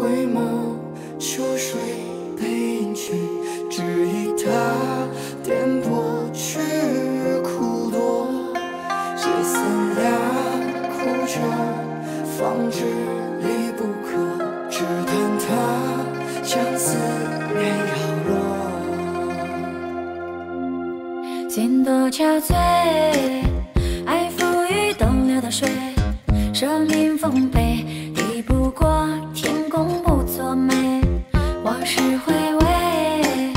回眸，秋水被隐去，只一他颠簸去苦多。写三两苦酒，方知离不可，只叹他将思念摇落。心多憔悴，爱付与东流的水，生命丰沛。我美往事回味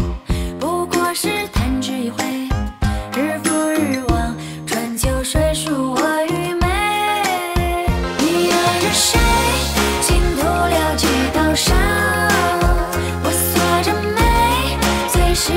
不过是弹指一挥日复日望穿秋水恕我愚昧。你爱着谁心徒了几道伤我锁着眉最是